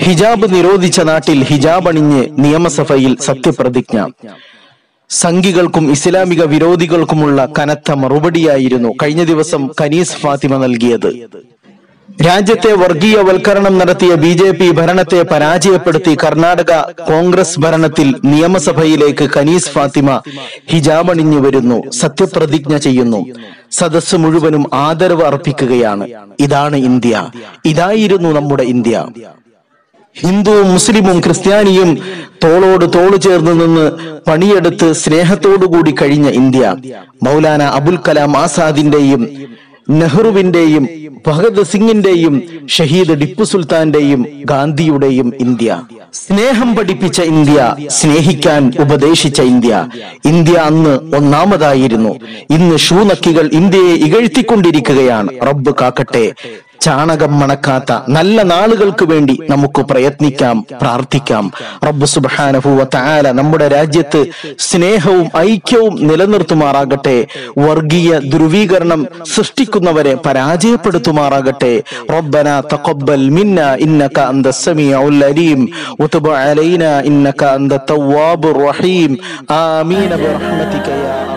ഹിജാബ് നിരോധിച്ച നാട്ടിൽ ഹിജാബ് അണിഞ്ഞ് നിയമസഭയിൽ സത്യപ്രതിജ്ഞ. സംഘികൾക്കും ഇസ്ലാമിക വിരോധികൾക്കുമുള്ള കനത്ത മറുപടിയായിരുന്നു കഴിഞ്ഞ ദിവസം കനീസ് ഫാത്തിമ നൽകിയത്. രാജ്യത്തെ വർഗീയവൽക്കരണം നടത്തിയ ബി ജെ പി ഭരണത്തെ പരാജയപ്പെടുത്തി കർണാടക കോൺഗ്രസ് ഭരണത്തിൽ നിയമസഭയിലേക്ക് കനീസ് ഫാത്തിമ ഹിജാബ് അണിഞ്ഞു വരുന്നു സത്യപ്രതിജ്ഞ ചെയ്യുന്നു. സദസ് മുഴുവനും ആദരവ് അർപ്പിക്കുകയാണ്. ഇതാണ് ഇന്ത്യ. ഇതായിരുന്നു നമ്മുടെ ഇന്ത്യ. ഹിന്ദുവും മുസ്ലിമും ക്രിസ്ത്യാനിയും തോളോട് തോൾ ചേർന്ന് നിന്ന് പണിയെടുത്ത് സ്നേഹത്തോടുകൂടി കഴിഞ്ഞ ഇന്ത്യ. മൗലാന അബുൽ കലാം ആസാദിന്റെയും നെഹ്റുവിന്റെയും ഭഗത് സിംഗിന്റെയും ഷഹീദ് ടിപ്പു സുൽത്താന്റെയും ഗാന്ധിയുടെയും ഇന്ത്യ. സ്നേഹം പഠിപ്പിച്ച ഇന്ത്യ സ്നേഹിക്കാൻ ഉപദേശിച്ച ഇന്ത്യ. ഇന്ത്യ അന്ന് ഒന്നാമതായിരുന്നു. ഇന്ന് ഷൂനക്കികൾ ഇന്ത്യയെ ഇകഴ്ത്തിക്കൊണ്ടിരിക്കുകയാണ്. റബ്ബ് കാക്കട്ടെ ചാണകം മണക്കാത്ത നല്ല നാളുകൾക്ക് വേണ്ടി നമുക്ക് പ്രയത്നിക്കാം പ്രാർത്ഥിക്കാം. റബ്ബ് സുബാനഹുവ താല നമ്മുടെ രാജ്യത്ത് സ്നേഹവും ഐക്യവും നിലനിർത്തുമാറാകട്ടെ. വർഗീയ ധ്രുവീകരണം സൃഷ്ടിക്കുന്നവരെ പരാജയപ്പെടുത്തുമാറാകട്ടെ. റബ്ബന തഖബ്ബൽ മിന്ന ഇന്നക അന്ത സമീഉൽ അലീം. അലൈന ഇന്നക അന്ത റഹീം. ആമീൻ. ബിറഹ്മതിക